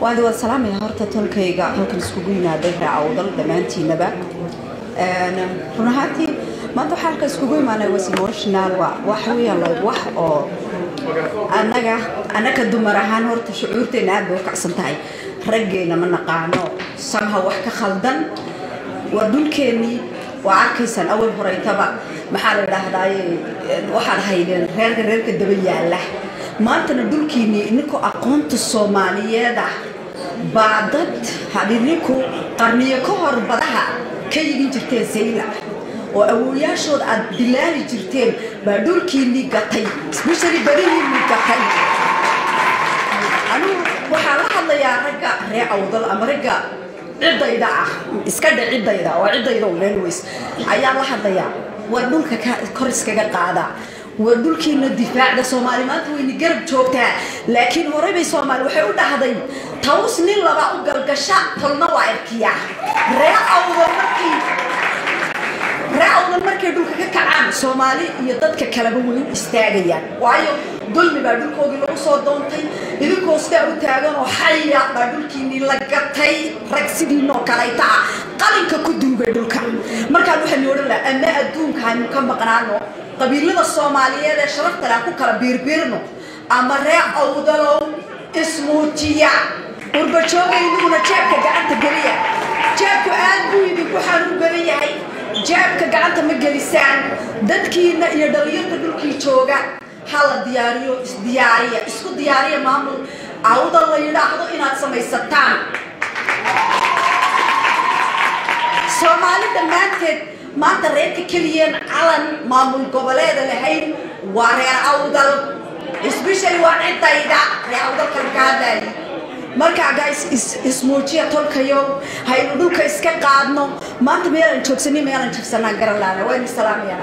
waad wada salaamaya horta tolkayga halkan iskugu yimaaday raacawdal dhammaantiinaba run ahaantii maanta waxaa halkan iskugu imaanay was emotional waxa weeyaan like wax oo annaga annaga dumar ahaan horta shucuurteena aad bay u kacsan tahay raggeena ma naqaano samha wax ka khaldan waa dhulkeennii waa arkaysaan awal horeytaba maxaa la idhaahdaaye waxaad haydeen reerka reerka daba yaalla maantana dhulkiinnii ininkoo aqoonta soomaaliyeed ah. Baa dad hadininku qarniyo ka hor badaha ka yigin jirteen sayla oo awooyaashood aad bilaali jirteen baa dhulkiinnii gatay. Especially badihiinnii gatay. Anigu waxaa la hadlayaa ragga ree awdal ama ragga ciddayda ah. Iska dhe ciddayda waa ciddayda leelways ayaa la hadlayaa. War dhulka kor iskaga qaada war dhulkiina difaacda soomaali maanta wayna garab joogtaa. Laakiin horey bay soomaali waxay u dhahday taws nin laba u galgasha tolna waa erkiya ree awdal markii ree awdal markay dhulka ka kacaan soomaali iyo dadka kaleba way u istaagayaan. Waayo dulmi baa dhulkoodii lagu soo doontay. Idinkoo sidaa u taagan oo xaya baa dhulkiinii la gatay. Rag sidiinoo kalayta ah qalinka ku duugay dhulka. Markaan waxaynu odhan laha ama adduunka haynu ka maqnaano qabiilada soomaaliyeed ee sharafta ku kala biirbiirno ama ree awdalow ismuujiya urbajoogaynuuna jeebka gacanta jeebka gacanta ma gelisaan dadkiina iyo dhalinyarta dhulkii jooga ha la diyaariyo isdiyaariya isku diyaariya maamul. Awda la yidhaahdo inaad samaysataan. Soomaali dhammaanteed maanta reerka keliyeen calan maamul goboleeda lahayn waa reer awdal. Especially waa ciddayda reer awdalkan ka hadlaayay markaa guys ismuujiya tolkayo haynu dhulka iska qaadno. Maanta meelaan joogsanin meelaan jibsanaan garan laana wayna salaamayaan